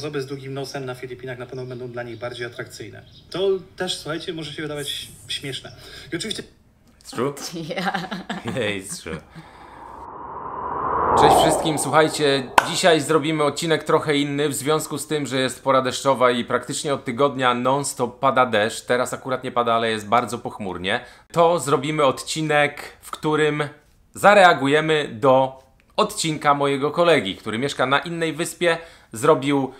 osoby z długim nosem na Filipinach na pewno będą dla nich bardziej atrakcyjne. To też, słuchajcie, może się wydawać śmieszne. I oczywiście It's true? Yeah. Yeah, it's true. Cześć wszystkim, słuchajcie, dzisiaj zrobimy odcinek trochę inny w związku z tym, że jest pora deszczowa i praktycznie od tygodnia non-stop pada deszcz. Teraz akurat nie pada, ale jest bardzo pochmurnie. To zrobimy odcinek, w którym zareagujemy do odcinka mojego kolegi, który mieszka na innej wyspie. Zrobił,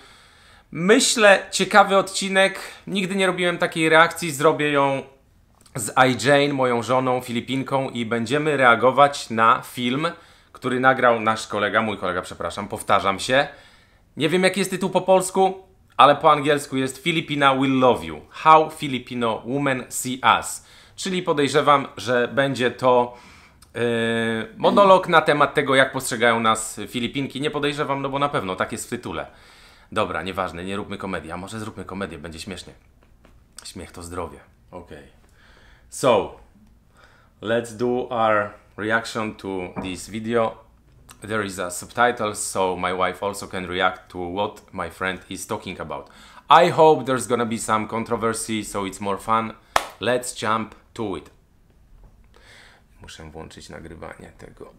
myślę, ciekawy odcinek. Nigdy nie robiłem takiej reakcji, zrobię ją z I. Jane, moją żoną Filipinką i będziemy reagować na film, który nagrał nasz kolega, mój kolega, przepraszam, powtarzam się. Nie wiem jaki jest tytuł po polsku, ale po angielsku jest Filipina Will Love You. How Filipino Women See Us. Czyli podejrzewam, że będzie to monolog na temat tego, jak postrzegają nas Filipinki. Nie podejrzewam, no bo na pewno tak jest w tytule. Dobra, nieważne, nie róbmy komedii, a może zróbmy komedię, będzie śmiesznie. Śmiech to zdrowie. Okej. So, let's do our reaction to this video. There is a subtitles, so my wife also can react to what my friend is talking about. I hope there's gonna be some controversy, so it's more fun. Let's jump to it. Muszę włączyć nagrywanie tego.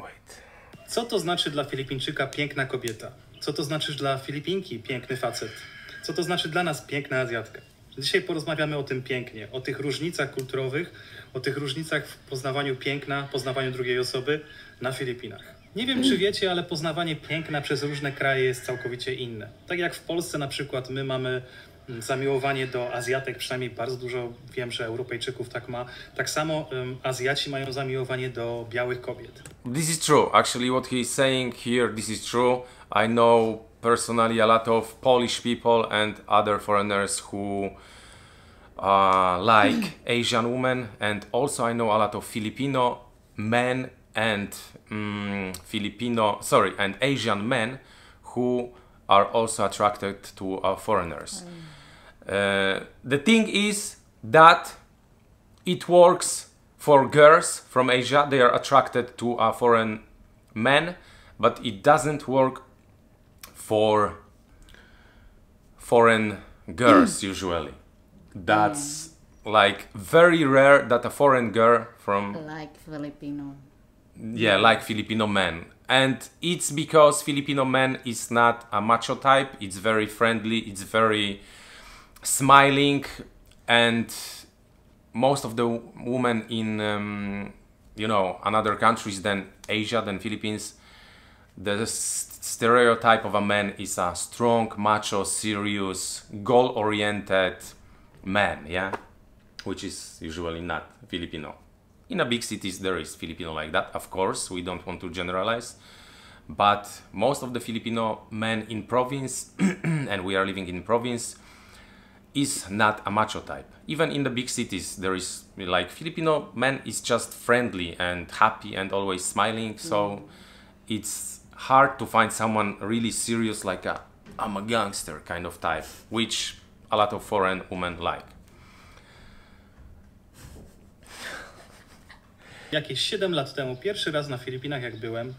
Wait. Co to znaczy dla Filipińczyka piękna kobieta? Co to znaczy dla Filipinki piękny facet? Co to znaczy dla nas piękna Azjatka? Dzisiaj porozmawiamy o tym pięknie, o tych różnicach kulturowych, o tych różnicach w poznawaniu piękna, poznawaniu drugiej osoby na Filipinach. Nie wiem, czy wiecie, ale poznawanie piękna przez różne kraje jest całkowicie inne. Tak jak w Polsce na przykład my mamy zamiłowanie do Azjatek, przynajmniej bardzo dużo wiem, że Europejczyków tak ma. Tak samo um, Azjaci mają zamiłowanie do białych kobiet. This is true. Actually, what he's saying here, this is true. I know personally a lot of Polish people and other foreigners who uh, like Asian women, and also I know a lot of Filipino men and mm, Filipino, sorry, and Asian men who are also attracted to uh, foreigners. Uh, the thing is that it works for girls from Asia. They are attracted to a foreign men, but it doesn't work for foreign girls usually. That's like very rare that a foreign girl from Like Filipino. yeah, like Filipino men. And it's because Filipino man is not a macho type. It's very friendly. It's very smiling, and most of the women in um, you know another countries than Asia than Philippines, the stereotype of a man is a strong, macho, serious, goal-oriented man. Yeah, which is usually not Filipino. In a big cities there is Filipino like that. Of course, we don't want to generalize, but most of the Filipino men in province, and we are living in province, is not a macho type. Even in the big cities, there is like Filipino man is just friendly and happy and always smiling. Mm. So it's hard to find someone really serious like a I'm a gangster kind of type, which a lot of foreign women like. Jakieś 7 lat temu, pierwszy raz na Filipinach, jak byłem,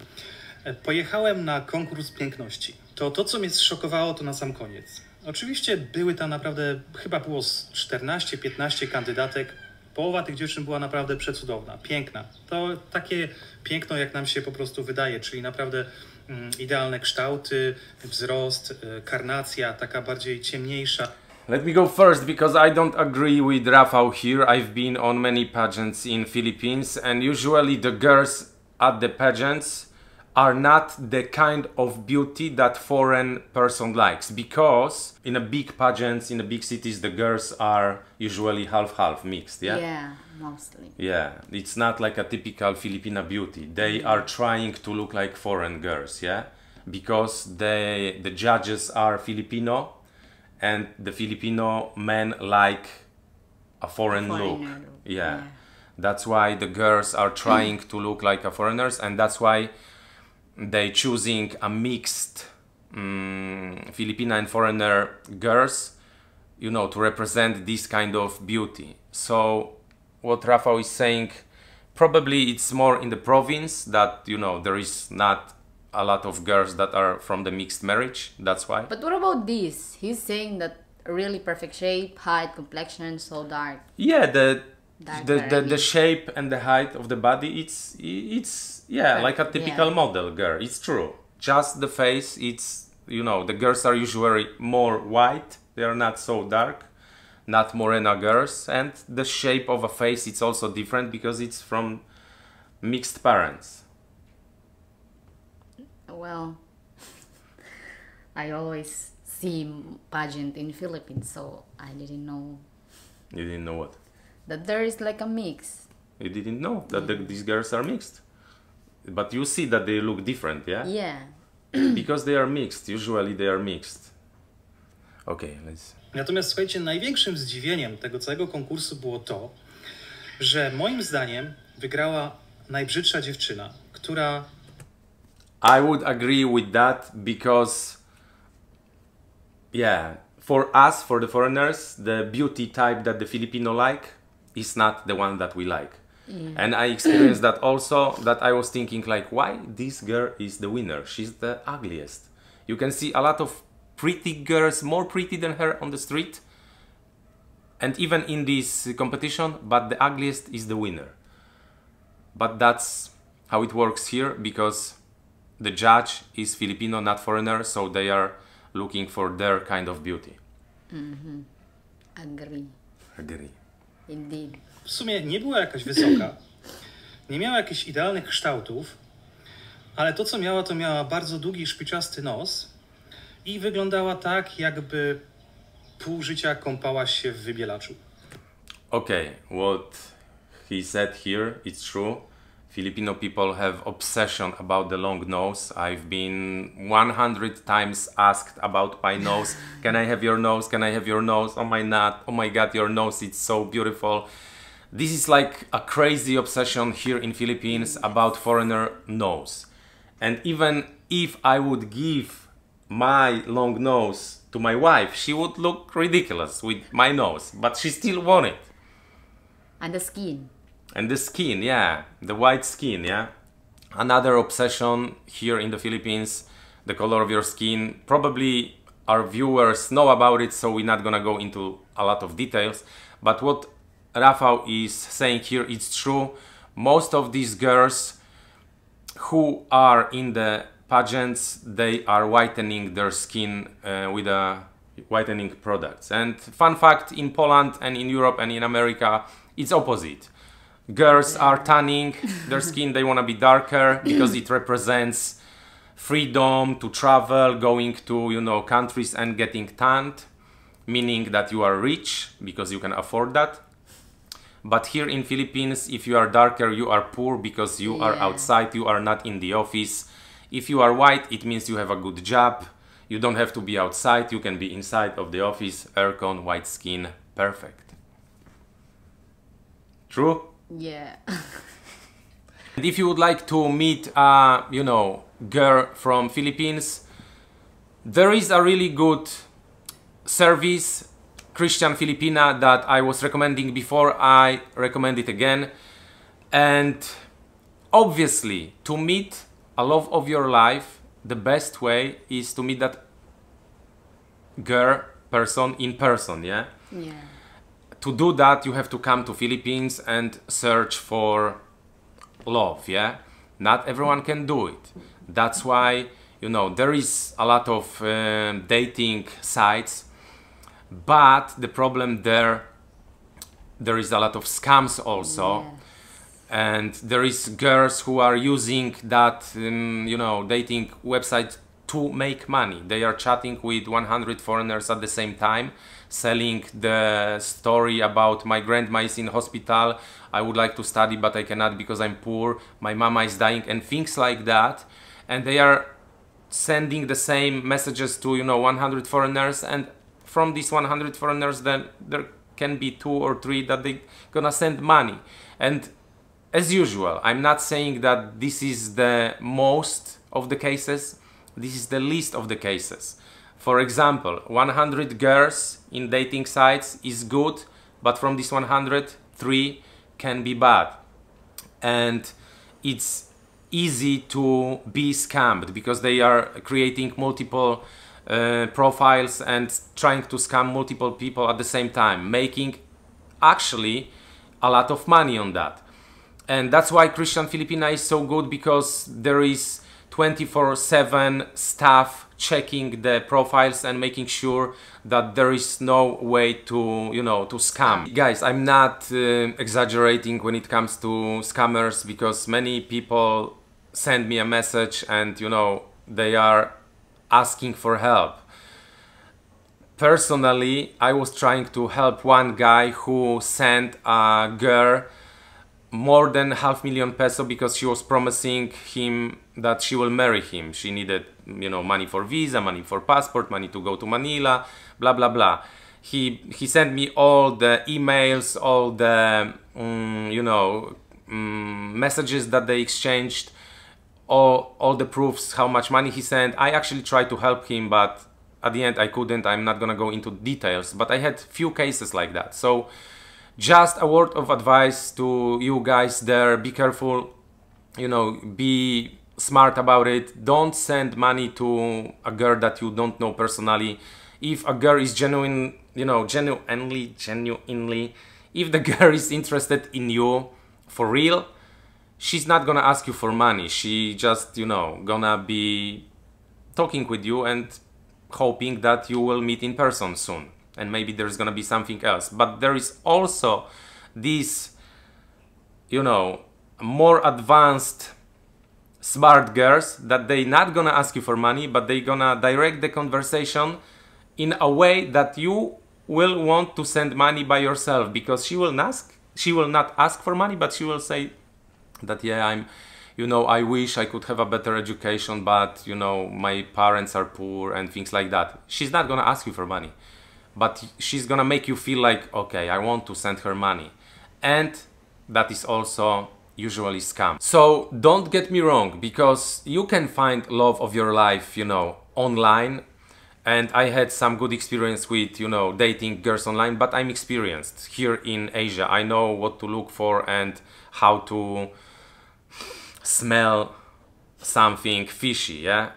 pojechałem na konkurs piękności. To to, co mnie zszokowało, to na sam koniec. Oczywiście były tam naprawdę, chyba było z 14-15 kandydatek. Połowa tych dziewczyn była naprawdę przecudowna, piękna. To takie piękno, jak nam się po prostu wydaje, czyli naprawdę mm, idealne kształty, wzrost, e, karnacja, taka bardziej ciemniejsza. Let me go first because I don't agree with Rafał here. I've been on many pageants in Philippines and usually the girls at the pageants are not the kind of beauty that foreign person likes because in a big pageants in the big cities the girls are usually half half mixed, yeah? Yeah, mostly. Yeah, it's not like a typical Filipina beauty. They mm-hmm. are trying to look like foreign girls, yeah? Because they the judges are Filipino and the Filipino men like a foreign look. Look, Yeah. yeah. That's why the girls are trying to look like a foreigners and that's why they choosing a mixed mm, Filipina and foreigner girls you know to represent this kind of beauty so what Rafa is saying probably it's more in the province that you know there is not a lot of girls that are from the mixed marriage. That's why. But what about this? He's saying that really perfect shape, height, complexion, so dark. Yeah, the the, the, the shape and the height of the body it's it's yeah like a Yeah. typical model girl. It's true. Just the face it's you know the girls are usually more white. They are not so dark not morena girls. And the shape of a face it's also different because it's from mixed parents. Well, I always see pageant in Philippines, so I didn't know. You didn't know what that there is like a mix. you didn't know that the, these girls are mixed. But you see that they look different yeah? Yeah. because they are mixed. Usually they are mixed. Okay let's Natomiast słuchajcie, największym zdziwieniem tego całego konkursu było to, że moim zdaniem wygrała najbrzydsza dziewczyna, która I would agree with that because, yeah, for us, for the foreigners, the beauty type that the Filipino like is not the one that we like. And I experienced that also. That I was thinking like, why this girl is the winner? She's the ugliest. You can see a lot of pretty girls, more pretty than her on the street, and even in this competition. But the ugliest is the winner. But that's how it works here because the judge is Filipino, not foreigner, so they are looking for their kind of beauty. Mm-hmm. Agree. Agree. Indeed. w sumie nie była jakaś wysoka, nie miała jakichś idealnych kształtów, ale to co miała, to miała bardzo długi, szpiczasty nos i wyglądała tak, jakby pół życia kąpała się w wybielaczu. Okay, what he said here is true. Filipino people have obsession about the long nose. I've been 100 times asked about my nose. Can I have your nose? Can I have your nose? Oh my not. Oh my god, your nose it's so beautiful. This is like a crazy obsession here in Philippines about foreigner nose. And even if I would give my long nose to my wife, she would look ridiculous with my nose, but she still want it. And the skin. And the skin, yeah, the white skin, yeah. Another obsession here in the Philippines, the color of your skin. Probably our viewers know about it, so we're not gonna go into a lot of details. But what Rafał is saying here is true. Most of these girls who are in the pageants, they are whitening their skin uh, with a whitening products. And fun fact, in Poland and in Europe and in America, it's opposite. Girls are tanning their skin, they want to be darker because it represents freedom to travel, going to, you know, countries and getting tanned, meaning that you are rich because you can afford that. But here in Philippines, if you are darker, you are poor because you are outside, you are not in the office. If you are white, it means you have a good job. You don't have to be outside, you can be inside of the office, aircon, white skin, perfect. True? Yeah. And if you would like to meet a, you know, girl from Philippines, there is a really good service, Christian Filipina, that I was recommending before. I recommend it again. And obviously, to meet a love of your life, the best way is to meet that girl person in person, yeah? yeah. To do that you have to come to philippines and search for love yeah? Not everyone can do it. That's why you know there is a lot of um, dating sites but the problem there there is a lot of scams also. And there is girls who are using that um, you know dating website to make money. They are chatting with 100 foreigners at the same time selling the story about my grandma is in hospital i would like to study but i cannot because i'm poor my mama is dying and things like that. And they are sending the same messages to you know 100 foreigners and from these 100 foreigners then there can be two or three that they gonna send money. And as usual i'm not saying that this is the most of the cases this is the least of the cases for example 100 girls in dating sites is good but from this 100 three can be bad and it's easy to be scammed because they are creating multiple uh, profiles and trying to scam multiple people at the same time, making actually a lot of money on that. And that's why Christian Filipina is so good because there is 24 7 staff checking the profiles and making sure that there is no way to you know to scam. Guys i'm not uh, exaggerating when it comes to scammers because many people send me a message and you know they are asking for help. Personally i was trying to help one guy who sent a girl more than half million peso because she was promising him that she will marry him. She needed you know money for visa money for passport money to go to manila blah blah blah. He he sent me all the emails all the um, you know um, messages that they exchanged all all the proofs how much money he sent. I actually tried to help him but at the end i couldn't. I'm not gonna go into details but i had few cases like that. So just a word of advice to you guys there. Be careful you know be smart about it. Don't send money to a girl that you don't know personally. If a girl is genuine you know genuinely genuinely if the girl is interested in you for real she's not gonna ask you for money. She just you know gonna be talking with you and hoping that you will meet in person soon and maybe there's gonna be something else. But there is also this you know more advanced smart girls that they not gonna ask you for money but they gonna direct the conversation in a way that you will want to send money by yourself. Because she will ask she will not ask for money but she will say that yeah i'm you know i wish i could have a better education but you know my parents are poor and things like that. She's not gonna ask you for money but she's gonna make you feel like okay i want to send her money. And that is also usually scam. So don't get me wrong because you can find love of your life you know online. And i had some good experience with you know dating girls online but i'm experienced here in asia. I know what to look for and how to smell something fishy yeah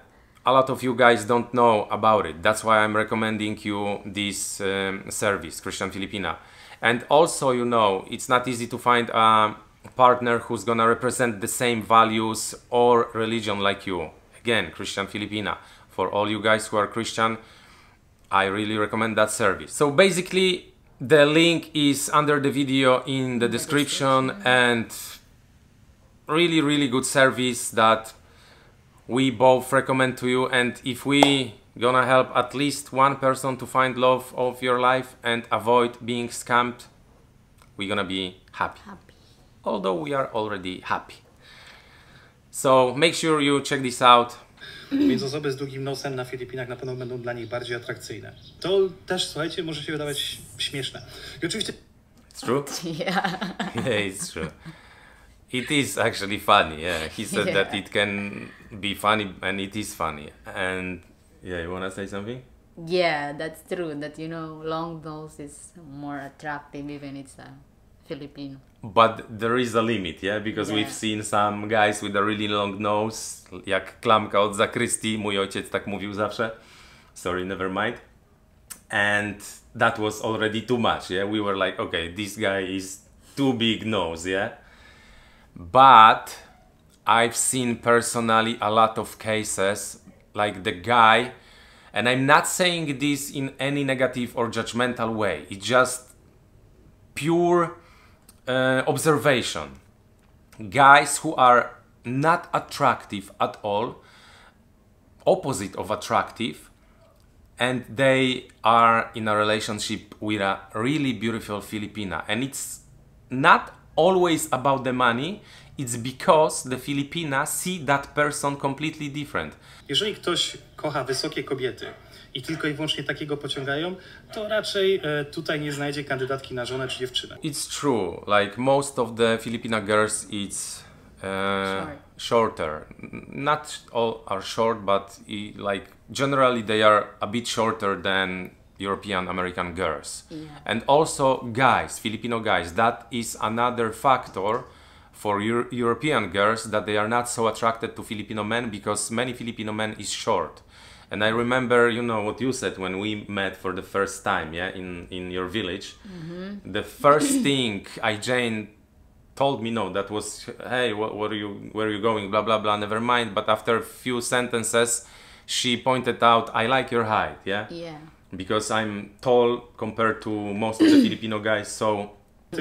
a lot of you guys don't know about it. That's why i'm recommending you this um, service christian filipina. And also you know it's not easy to find a partner who's gonna represent the same values or religion like you. Again christian filipina. For all you guys who are christian i really recommend that service. So basically the link is under the video in the description. and really really good service that we both recommend to you and if we gonna help at least one person to find love of your life and avoid being scammed we're gonna be happy Happy. although we are already happy so make sure you check this out Więc osoby z długim nosem na Filipinach na pewno będą dla nich bardziej atrakcyjne. To też, słuchajcie, może się wydawać śmieszne. I oczywiście it's true Yeah. yeah it's true it is actually funny yeah he said that it can be funny and it is funny and yeah you wanna say something Yeah, that's true. That you know, long nose is more attractive even it's a Filipino. But there is a limit, yeah? Because we've seen some guys with a really long nose, jak klamka od zakrystii, mój ojciec tak mówił zawsze. Sorry, never mind. And that was already too much, yeah? We were like, okay, this guy is too big nose, yeah? But I've seen personally a lot of cases like the guy, and I'm not saying this in any negative or judgmental way. It's just pure uh, observation. Guys who are not attractive at all, opposite of attractive, and they are in a relationship with a really beautiful Filipina. And it's not always about the money, it's because the Filipina see that person completely different. Jeżeli ktoś kocha wysokie kobiety i tylko i wyłącznie takiego pociągają, to raczej e, tutaj nie znajdzie kandydatki na żonę czy dziewczynę. It's true. Like most of the Filipina girls, it's uh, shorter. Not all are short, but like generally they are a bit shorter than European American girls. Yeah. And also guys, Filipino guys. That is another factor for Euro- European girls that they are not so attracted to Filipino men because many Filipino men is short. And I remember, you know, what you said when we met for the first time, yeah, in in your village. Mm-hmm. The first thing I Jane told me no, that was hey, what, what are you, where are you going, blah blah blah. Never mind. But after a few sentences, she pointed out, I like your height, yeah, Yeah. Because I'm tall compared to most of the Filipino guys. So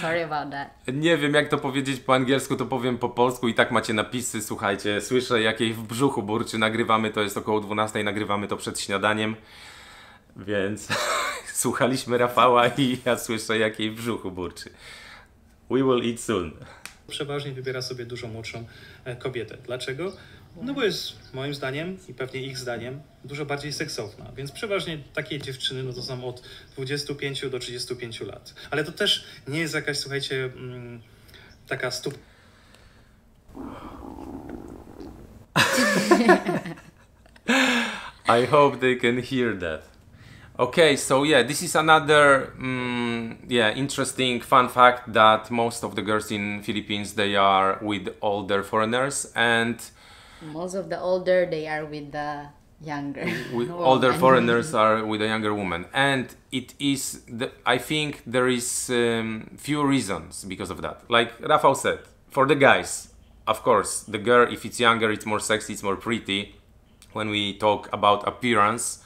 Sorry about that. Nie wiem jak to powiedzieć po angielsku, to powiem po polsku i tak macie napisy, słuchajcie, słyszę jak jej w brzuchu burczy, nagrywamy, to jest około 12, nagrywamy to przed śniadaniem, więc słuchaliśmy Rafała i ja słyszę jak jej w brzuchu burczy. We will eat soon. Przeważnie wybiera sobie dużo młodszą e, kobietę. Dlaczego? No bo jest moim zdaniem i pewnie ich zdaniem dużo bardziej seksowna. Więc przeważnie takie dziewczyny no to są od 25 do 35 lat. Ale to też nie jest jakaś, słuchajcie, mm, taka stup I hope they can hear that. Okay, so yeah, this is another mm, yeah interesting fun fact that most of the girls in Philippines they are with older foreigners and Most of the older they are with the younger. with older foreigners are with a younger woman. And it is the, i think there is um, few reasons because of that. Like rafał said for the guys of course the girl if it's younger it's more sexy it's more pretty when we talk about appearance.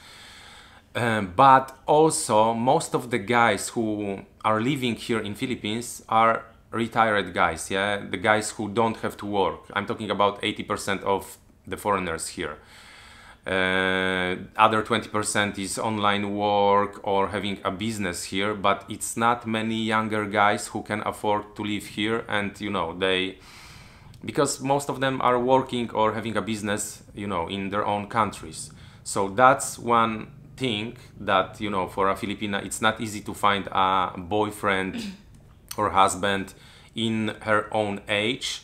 Um, but also most of the guys who are living here in philippines are retired guys yeah? The guys who don't have to work. I'm talking about 80% of the foreigners here. Uh, other 20% is online work or having a business here but it's not many younger guys who can afford to live here and you know they because most of them are working or having a business you know in their own countries. So that's one thing that you know for a filipina it's not easy to find a boyfriend or husband in her own age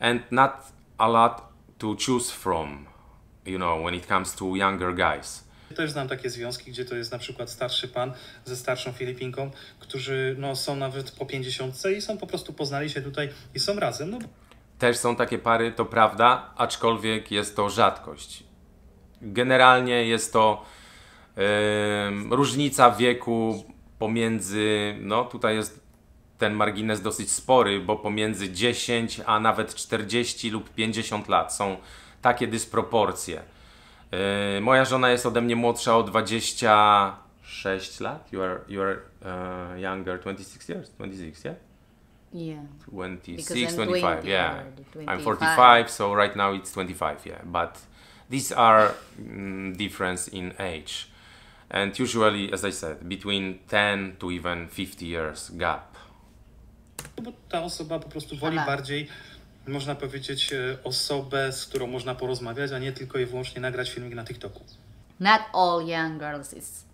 and not a lot to choose from you know when it comes to younger guys Też znam takie związki, gdzie to jest na przykład starszy pan ze starszą Filipinką, którzy no, są nawet po 50 i są po prostu poznali się tutaj i są razem. No, Też są takie pary, to prawda, aczkolwiek jest to rzadkość. Generalnie jest to em, różnica wieku pomiędzy, no tutaj jest ten margines dosyć spory, bo pomiędzy 10 a nawet 40 lub 50 lat są takie dysproporcje. E, moja żona jest ode mnie młodsza o 26 lat. You are, you are uh, younger, 26 years, 26, yeah? Yeah. 26 Because I'm 25 20 yeah already, i'm 25. 45 so right now it's 25 yeah but these are mm, difference in age and usually as i said between 10 to even 50 years gap bo ta osoba po prostu woli Aha. bardziej, można powiedzieć, e, osobę, z którą można porozmawiać, a nie tylko i wyłącznie nagrać filmik na TikToku. Not all young girls is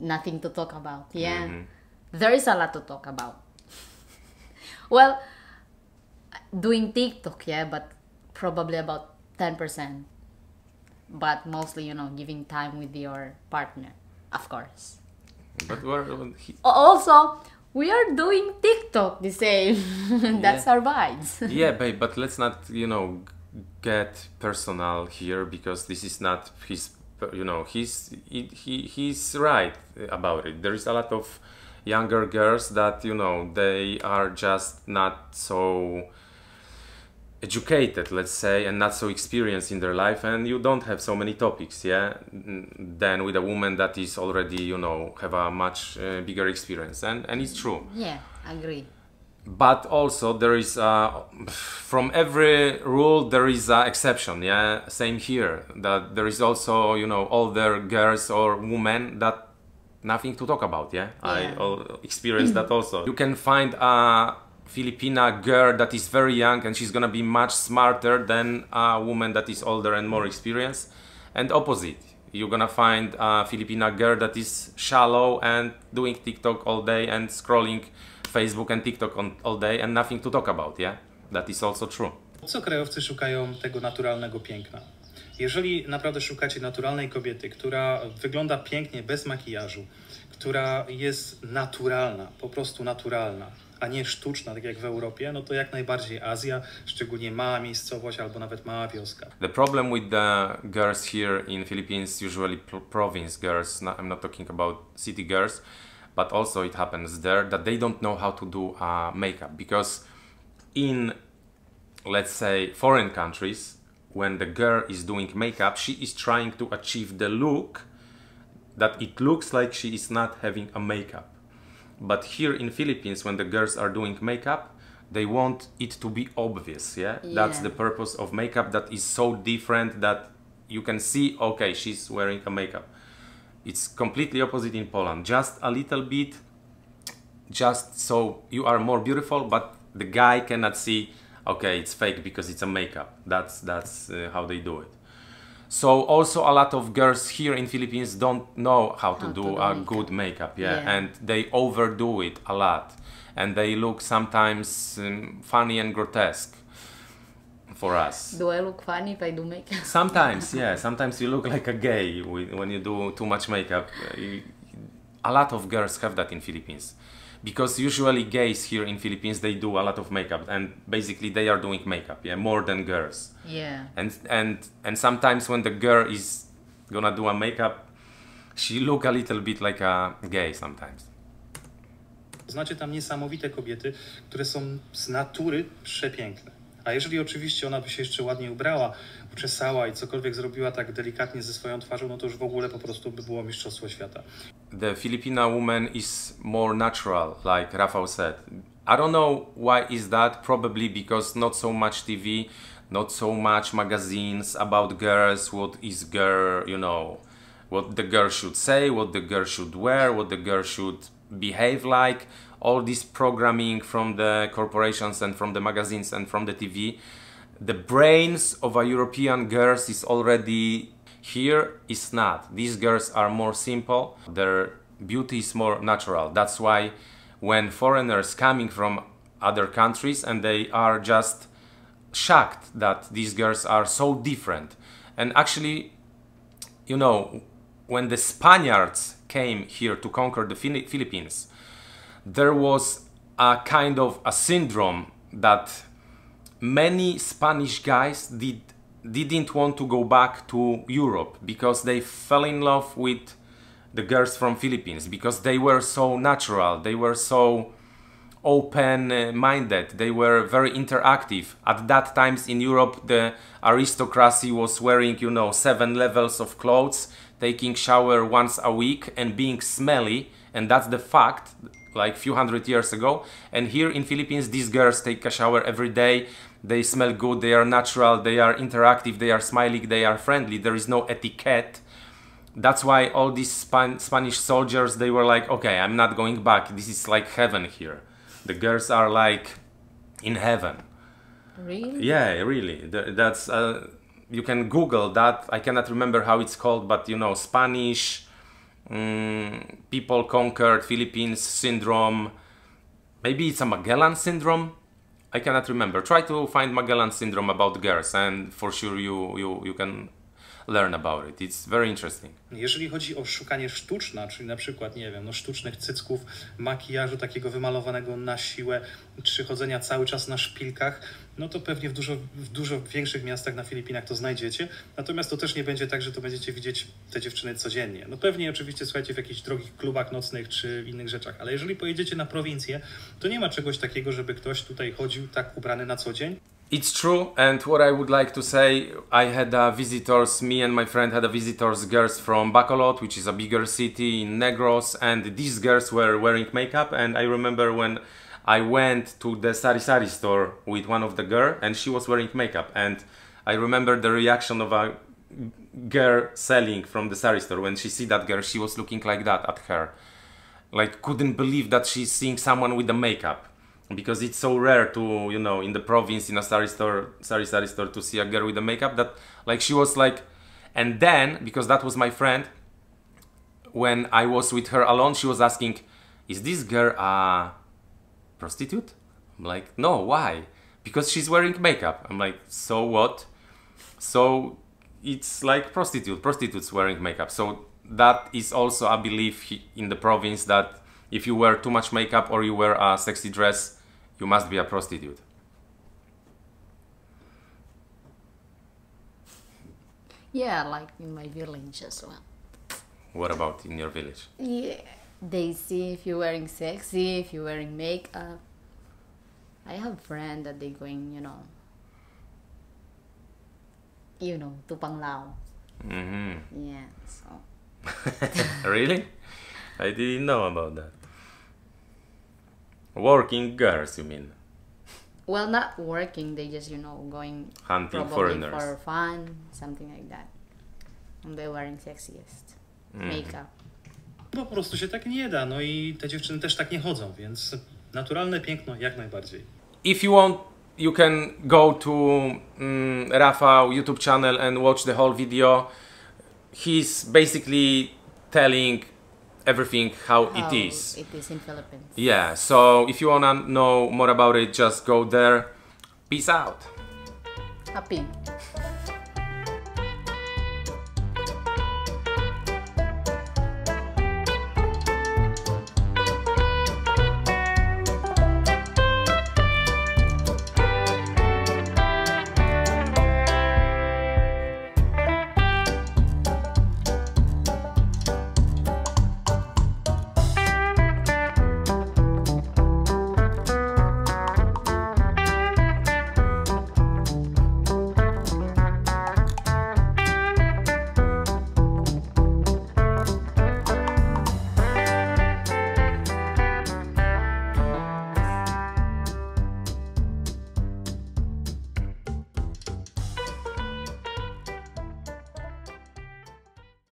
nothing to talk about. Yeah. There is a lot to talk about. well, doing TikTok, yeah, but probably about 10%. But mostly, you know, giving time with your partner, of course. but we're, he, Also, we are doing TikTok the same. That's our vibes. yeah babe but let's not you know get personal here because this is not his you know he's he, he he's right about it there is a lot of younger girls that you know they are just not so educated let's say and not so experienced in their life and you don't have so many topics yeah than with a woman that is already you know have a much uh, bigger experience and and it's true yeah, I agree. but also there is uh, from every rule there is an exception yeah same here that there is also you know older girls or women that nothing to talk about yeah, i Yeah. al- experienced that also you can find a filipina girl that is very young and she's gonna be much smarter than a woman that is older and more experienced. And opposite you're gonna find a filipina girl that is shallow and doing tiktok all day and scrolling facebook and tiktok on, all day and nothing to talk about yeah? That is also true. Co krajowcy szukają tego naturalnego piękna? Jeżeli naprawdę szukacie naturalnej kobiety, która wygląda pięknie bez makijażu, która jest naturalna, po prostu naturalna, a nie sztuczna, tak jak w Europie, no to jak najbardziej Azja, szczególnie mała miejscowość albo nawet mała wioska. The problem with the girls here in Philippines, usually pro- province girls, I'm not talking about city girls, but also it happens there that they don't know how to do uh, makeup because in let's say foreign countries when the girl is doing makeup she is trying to achieve the look that it looks like she is not having a makeup but here in philippines when the girls are doing makeup they want it to be obvious yeah, that's the purpose of makeup that is so different that you can see okay she's wearing a makeup. It's completely opposite in poland. Just a little bit just so you are more beautiful but the guy cannot see okay it's fake because it's a makeup. That's that's uh, how they do it so also a lot of girls here in philippines don't know how to How do to do a makeup. good makeup yeah. Yeah. and they overdo it a lot and they look sometimes um, funny and grotesque for us Do I look funny if I do makeup? Sometimes, yeah. Sometimes you look like a gay when you do too much makeup. Uh, A lot of girls have that in Philippines, because usually gays here in Philippines they do a lot of makeup, and basically they are doing makeup, yeah, more than girls. Yeah. And and and sometimes when the girl is gonna do a makeup, she look a little bit like a gay sometimes. Znacie tam niesamowite kobiety, które są z natury przepiękne. A jeżeli oczywiście ona by się jeszcze ładnie ubrała, uczesała i cokolwiek zrobiła tak delikatnie ze swoją twarzą, no to już w ogóle po prostu by było mistrzostwo świata. The Filipina woman is more natural, like Rafał said. I don't know why is that. Probably because not so much TV, not so much magazines about girls. What is girl? You know, what the girl should say, what the girl should wear, what the girl should behave like. All this programming from the corporations and from the magazines and from the TV. The brains of a European girls is already here is not. These girls are more simple. Their beauty is more natural. That's why when foreigners coming from other countries and they are just shocked that these girls are so different. And actually, you know, when the Spaniards came here to conquer the Philippines, there was a kind of a syndrome that many Spanish guys did didn't want to go back to Europe because they fell in love with the girls from Philippines because they were so natural, they were so open uh, they were very interactive. At that times in Europe the aristocracy was wearing, you know, seven levels of clothes, taking shower once a week and being smelly and that's the fact like few hundred years ago and here in philippines these girls take a shower every day they smell good they are natural they are interactive they are smiling they are friendly there is no etiquette. That's why all these Span- spanish soldiers they were like okay i'm not going back this is like heaven here. The girls are like in heaven. Really? yeah really. That's uh, you can google that i cannot remember how it's called but you know spanish mm, people conquered philippines syndrome maybe it's a magellan syndrome i cannot remember. Try to find magellan syndrome about girls and for sure you you, you can learn about it it's very interesting Jeżeli chodzi o szukanie sztuczna, czyli na przykład, nie wiem, no sztucznych cycków, makijażu takiego wymalowanego na siłę, czy chodzenia cały czas na szpilkach, no to pewnie w dużo, w dużo większych miastach na Filipinach to znajdziecie. Natomiast to też nie będzie tak, że to będziecie widzieć te dziewczyny codziennie. No pewnie oczywiście słuchajcie w jakichś drogich klubach nocnych czy innych rzeczach, ale jeżeli pojedziecie na prowincję, to nie ma czegoś takiego, żeby ktoś tutaj chodził tak ubrany na co dzień. It's true, and what I would like to say, I had visitors. Me and my friend had a visitors, girls from Bacolod, which is a bigger city in Negros, and these girls were wearing makeup. And I remember when I went to the sari sari store with one of the girl, and she was wearing makeup. And I remember the reaction of a girl selling from the sari store when she see that girl. She was looking like that at her, like couldn't believe that she's seeing someone with the makeup because it's so rare to you know in the province in a sari store sari sari store to see a girl with the makeup that like she was like and then because that was my friend when i was with her alone she was asking is this girl a prostitute? I'm like no why? Because she's wearing makeup. I'm like so what? So it's like prostitute, prostitutes wearing makeup. So that is also a belief in the province that if you wear too much makeup or you wear a sexy dress, you must be a prostitute. Yeah, like in my village as well. What about in your village? Yeah, they see if you're wearing sexy, if you're wearing makeup. I have friend that they going, you know, you know, to Panglao. hmm Yeah, so really? I didn't know about that. Working girls, you mean? well, not working. They just, you know, going Hunting foreigners. for fun, something like that. And they're wearing sexiest Mm-hmm. makeup. Po prostu się tak nie da, no i te dziewczyny też tak nie chodzą, więc naturalne piękno jak najbardziej. If you want, you can go to um, Rafał YouTube channel and watch the whole video. He's basically telling everything how, How it is. It is in Philippines. Yeah, so if you wanna know more about it, just go there. Peace out. Happy.